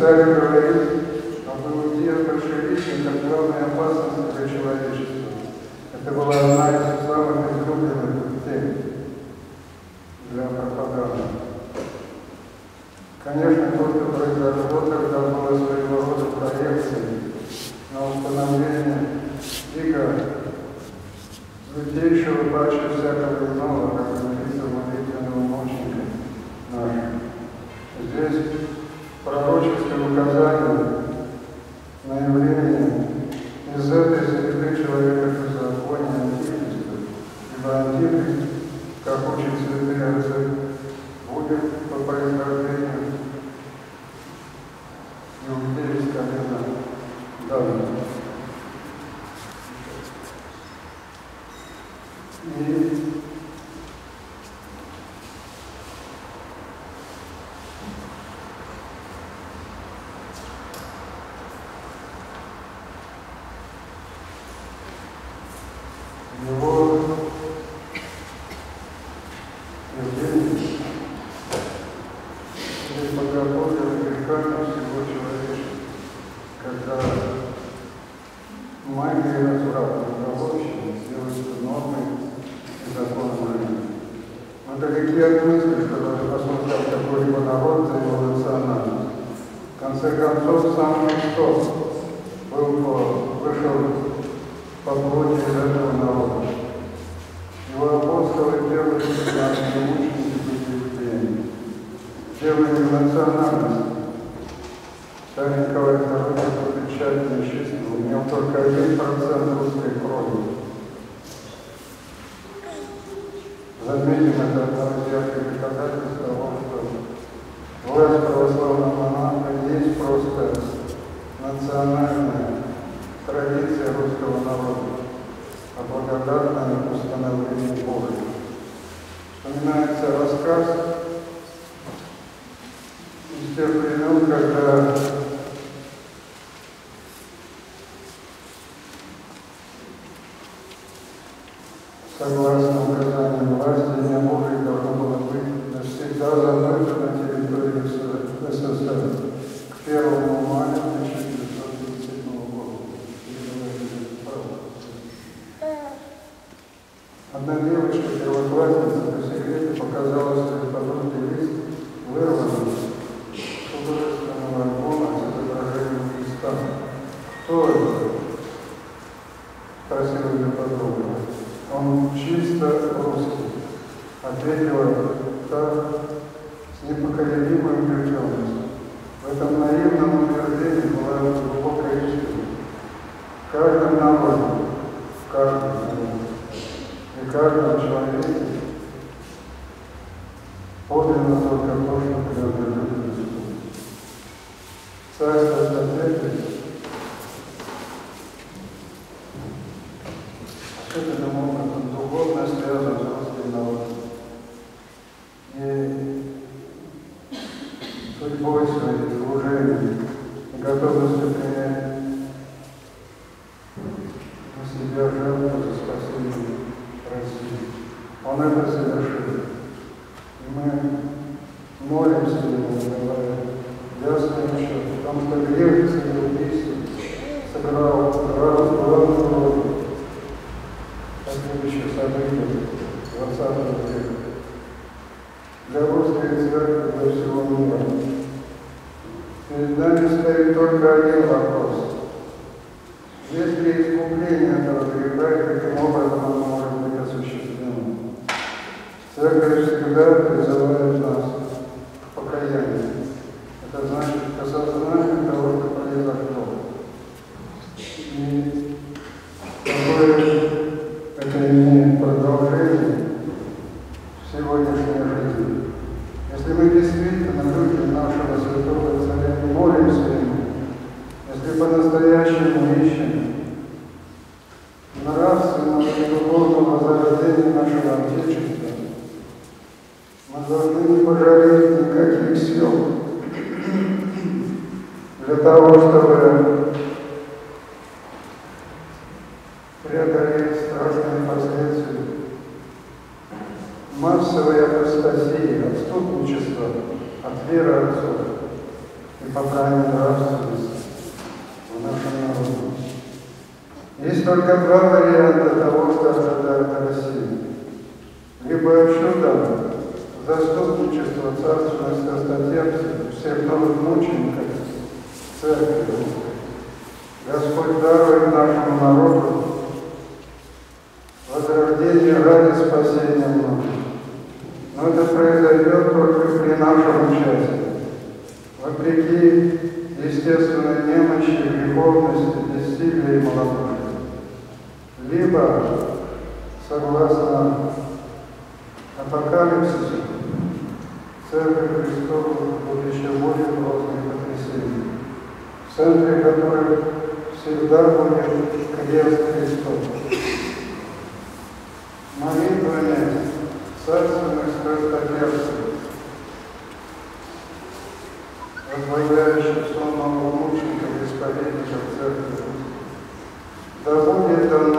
стали говорить об иудеях большевиках как главной опасности для человечества. Это была одна из самых излюбленных тем для пропаганды. Конечно, то, что произошло, тогда было своего рода проекцией на установление иго святейшего паче всякого иного, как магия развратного рабочего сделается нормой законом жизни. Мы далеки от мысли, что даже осуждать какой-либо народ за его национальность. В конце концов, сам Христос был по, вышел по плоти этого народа. Его апостолы делали наши мученики были делали национальность. II был тщательно чистил, у него только один процент русской крови. Заметим, это одно из ярких доказательств того, что власть православного монаха есть просто национальная традиция русского народа, а благодарное установление Бога. Вспоминается рассказ из тех времен, когда согласно указаниям власти, не Божие должно было навсегда забыто на территории СССР к 1 мая 1937 года. Одна девочка, первоклассница, по секрету показала своей подруге лист, вырванный с художественного альбома с изображением Христа. Кто это? Спросила ее подруга. Он чисто русский. Ответила та с непоколебимой убежденностью. В этом наивном утверждении была глубокая истина. В каждом народе, в каждом народе и каждом человеке подлинно только то, что принадлежит Христу. Царство судьбой своей, служением и готовностью принять на себя жертву за спасение России. Он это совершил. И мы молимся Ему, говоря, ясным счетом, потому что грех самоубийства сыграл главную роль последующих событий 20 века для русской церкви, для всего мира. Перед нами стоит только один вопрос. Есть ли искупление этого греха каким образом оно может быть осуществлено? Церковь всегда призывает нас к покаянию. Это значит к осознанию того, что произошло. И какое это имеет продолжение в сегодняшней жизни. Если мы действительно любим нашего святого царя и молимся ему, если по-настоящему ищем нравственного и духовного возрождения нашего Отечества, мы должны не пожалеть никаких сил для того, чтобы преодолеть страшные последствия массовой апостасии, отступничества от веры отцов и поправим нравственность в нашем народе. Есть только два варианта того, что ожидает Россия. Либо чудо, заступничество, царственность, достотепство всех новых мучеников церкви Господь дарует нашему народу возрождение ради спасения многих. Но это произойдет только при нашем участии. Вопреки естественной немощи, греховности, бессилия и малодушия. Либо, согласно апокалипсису, Церковь Христова будет еще более грозных потрясений, в центре которых всегда будет крест Христов. Молитвами царственных страстотерцев, возглавляющих сонного мученика и исповедника в церкви, да будет дано